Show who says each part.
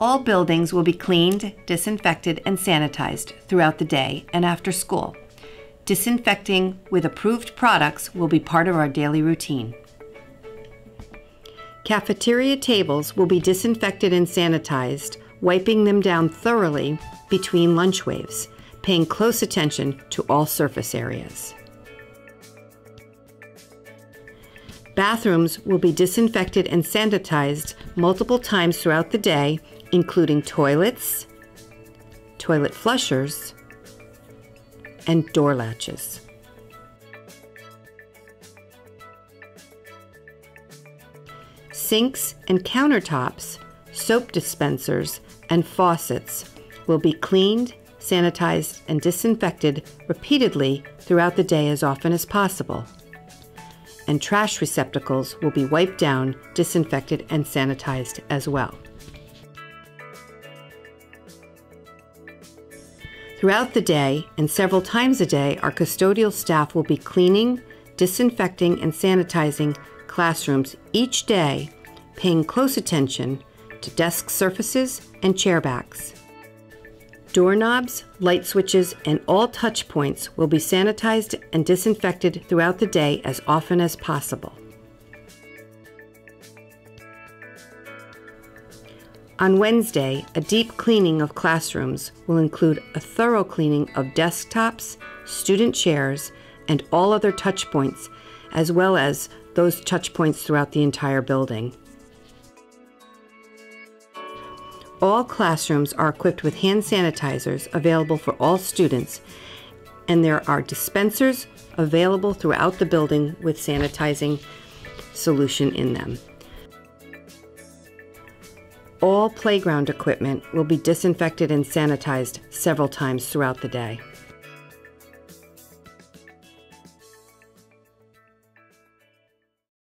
Speaker 1: All buildings will be cleaned, disinfected, and sanitized throughout the day and after school. Disinfecting with approved products will be part of our daily routine. Cafeteria tables will be disinfected and sanitized, wiping them down thoroughly between lunch waves, paying close attention to all surface areas. Bathrooms will be disinfected and sanitized multiple times throughout the day, including toilets, toilet flushers, and door latches. Sinks and countertops, soap dispensers, and faucets will be cleaned, sanitized, and disinfected repeatedly throughout the day as often as possible. And trash receptacles will be wiped down, disinfected, and sanitized as well. Throughout the day and several times a day, our custodial staff will be cleaning, disinfecting, and sanitizing classrooms each day, paying close attention to desk surfaces and chair backs. Doorknobs, light switches, and all touch points will be sanitized and disinfected throughout the day as often as possible. On Wednesday, a deep cleaning of classrooms will include a thorough cleaning of desktops, student chairs, and all other touch points, as well as those touch points throughout the entire building. All classrooms are equipped with hand sanitizers available for all students, and there are dispensers available throughout the building with sanitizing solution in them. All playground equipment will be disinfected and sanitized several times throughout the day.